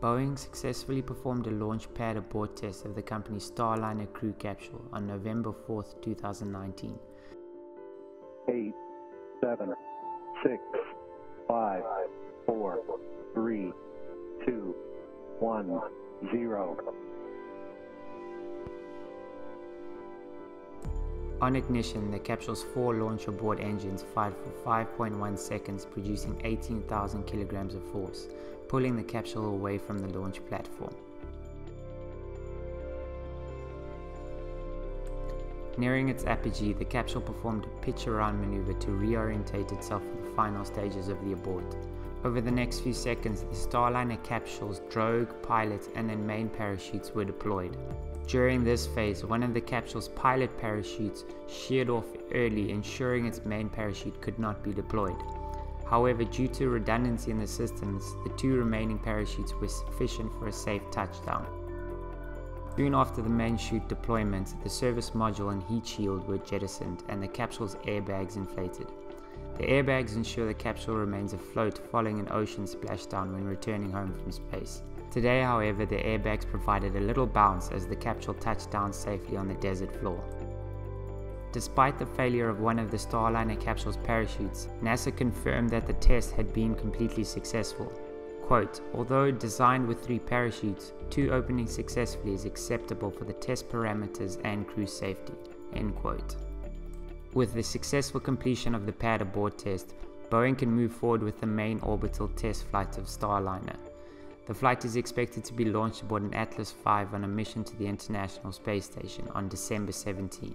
Boeing successfully performed a launch pad abort test of the company's Starliner crew capsule on November 4, 2019. 8, 7, 6, 5, 4, 3, 2, 1, 0. On ignition, the capsule's four launch abort engines fired for 5.1 seconds, producing 18,000 kilograms of force, pulling the capsule away from the launch platform. Nearing its apogee, the capsule performed a pitch around maneuver to reorientate itself for the final stages of the abort. Over the next few seconds, the Starliner capsule's drogue, pilot, and then main parachutes were deployed. During this phase, one of the capsule's pilot parachutes sheared off early, ensuring its main parachute could not be deployed. However, due to redundancy in the systems, the two remaining parachutes were sufficient for a safe touchdown. Soon after the main chute deployment, the service module and heat shield were jettisoned and the capsule's airbags inflated. The airbags ensure the capsule remains afloat following an ocean splashdown when returning home from space. Today, however, the airbags provided a little bounce as the capsule touched down safely on the desert floor. Despite the failure of one of the Starliner capsule's parachutes, NASA confirmed that the test had been completely successful. Quote, although designed with three parachutes, two opening successfully is acceptable for the test parameters and crew safety. End quote. With the successful completion of the pad abort test, Boeing can move forward with the main orbital test flight of Starliner. The flight is expected to be launched aboard an Atlas V on a mission to the International Space Station on December 17.